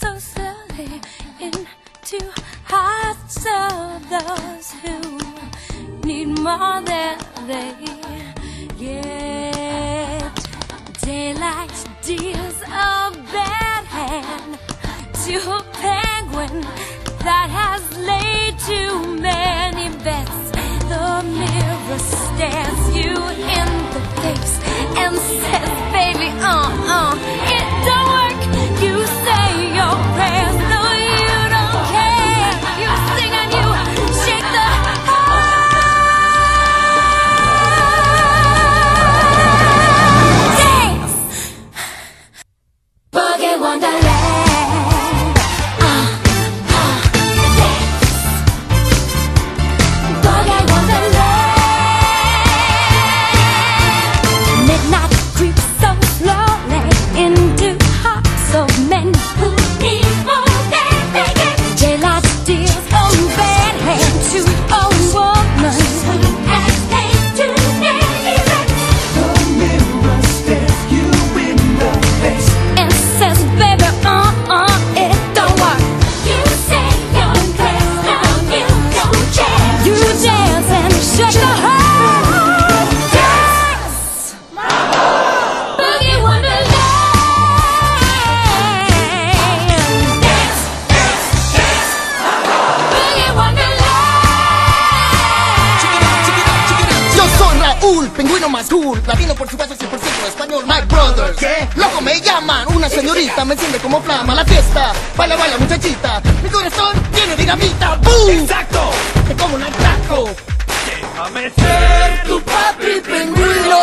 so silly into hearts of those who need more than they get. Daylight deals a bad hand to a penguin that has laid too many bets. The mirror stares you in the face and says, baby, uh-uh, it Raúl, pingüino más cool Latino por supuesto 100% español My brothers, ¿qué? Loco me llaman, una señorita Me enciende como flama la fiesta Baila, baila muchachita Mi corazón tiene dinamita ¡Boom! ¡Exacto! Te como un atraco Déjame ser tu Papi pingüino